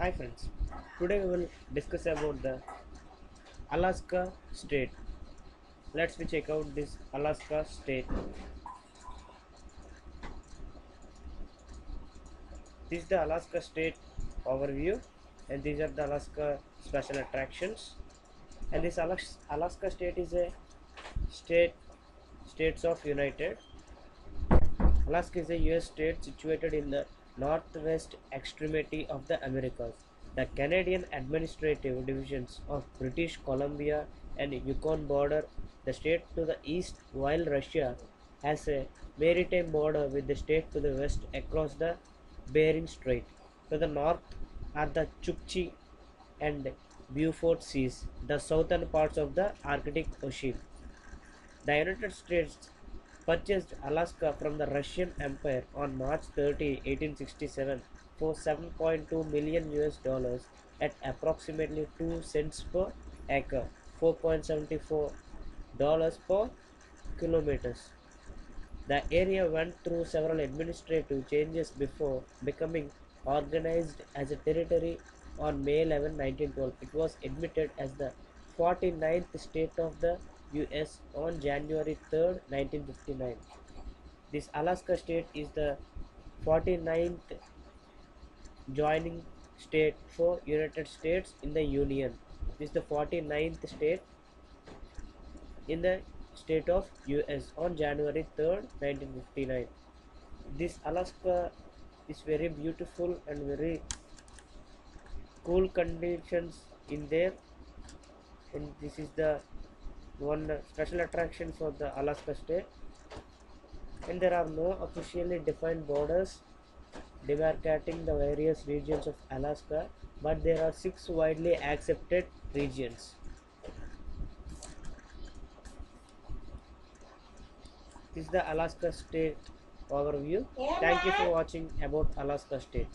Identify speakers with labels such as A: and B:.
A: Hi friends, today we will discuss about the Alaska state. Let's we check out this Alaska state. This is the Alaska state overview and these are the Alaska special attractions and this Alas- Alaska state is a state states of United Alaska is a US state situated in the northwest extremity of the Americas. The Canadian administrative divisions of British Columbia and Yukon border the state to the east, while Russia has a maritime border with the state to the west across the Bering Strait. To the north are the Chukchi and Beaufort Seas, the southern parts of the Arctic Ocean. The United States purchased Alaska from the Russian Empire on March 30, 1867 for 7.2 million US dollars at approximately 2 cents per acre, 4.74 dollars per kilometers. The area went through several administrative changes before becoming organized as a territory on May 11, 1912. It was admitted as the 49th state of the US on January 3, 1959. This Alaska state is the 49th joining state for United States in the Union. This is the 49th state in the state of US on January 3rd 1959 this Alaska is very beautiful and very cool conditions in there and this is the one special attraction for the Alaska state and there are no officially defined borders demarcating the various regions of Alaska but there are six widely accepted regions This is the Alaska State overview. Thank you for watching about Alaska State.